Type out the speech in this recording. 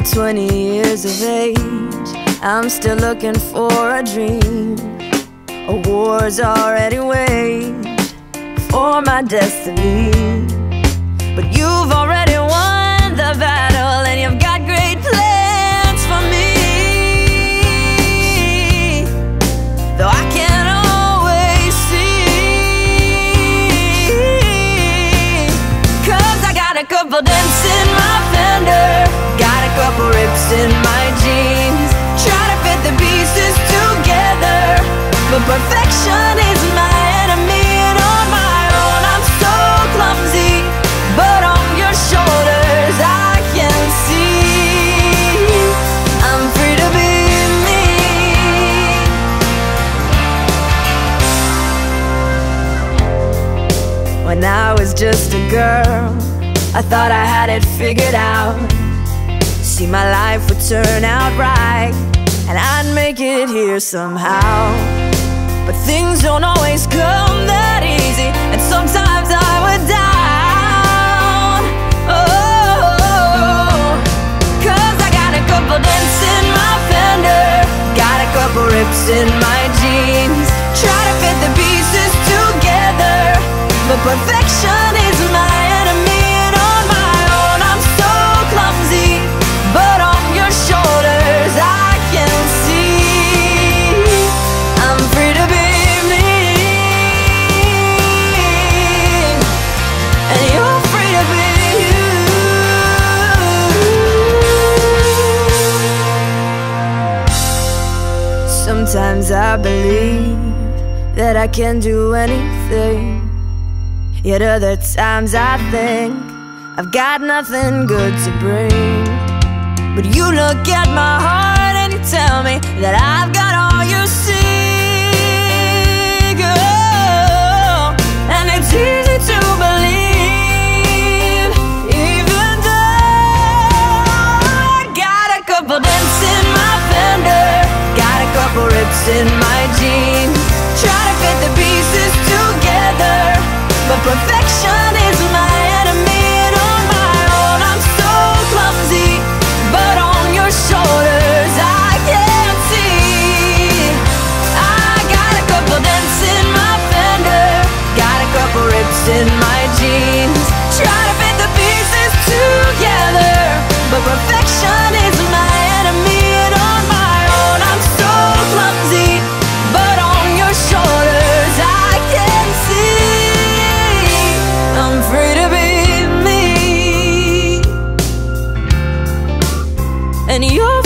20 years of age, I'm still looking for a dream. A war's already waged for my destiny. But you've already perfection is my enemy, and on my own I'm so clumsy. But on your shoulders I can see I'm free to be me. When I was just a girl, I thought I had it figured out. See, my life would turn out right, and I'd make it here somehow. But things don't always come that easy, and sometimes I would down. Oh, cause I got a couple dents in my fender, got a couple rips in my Sometimes I believe that I can do anything. Yet other times I think I've got nothing good to bring. But you look at my heart and you tell me that I've got all you seek. And you're